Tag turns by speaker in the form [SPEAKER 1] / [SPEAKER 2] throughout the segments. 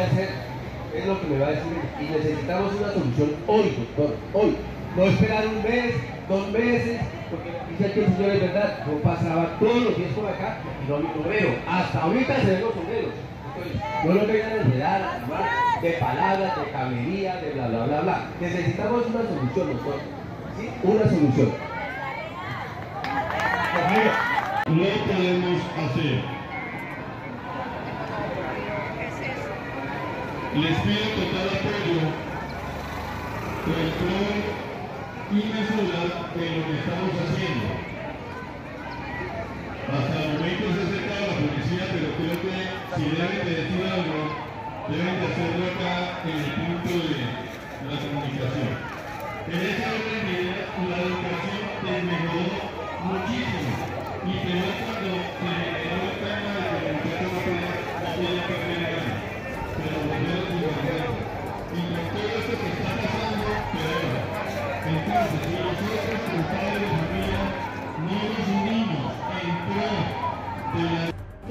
[SPEAKER 1] hacer es lo que me va a decir y necesitamos una solución hoy, doctor, hoy. No esperar un mes, dos meses, porque dice que el señor es verdad, no pasaba todos los días por acá y no mi obrero. Hasta ahorita se ven los obreros. Entonces, no nos vengan a enredar, de palabras, de cabería, de bla, bla, bla, bla. Necesitamos una solución, doctor. ¿Sí? Una solución.
[SPEAKER 2] No podemos hacer Les pido total apoyo control y mesura en lo que estamos haciendo. Hasta el momento se ha acercado la policía, pero creo que si deben de decir algo, deben de hacerlo acá en el punto de la comunicación. En ese orden de la educación mejoró muchísimo.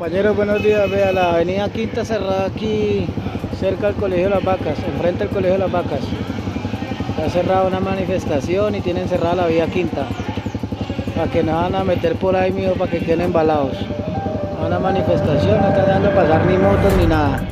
[SPEAKER 3] Compañeros, buenos días. Vea, la avenida Quinta cerrada aquí cerca del Colegio de las Vacas, enfrente del Colegio de las Vacas. Está cerrada una manifestación y tienen cerrada la vía Quinta. Para que nos van a meter por ahí, mijo, para que queden embalados. Una manifestación, no están dando pasar ni motos ni nada.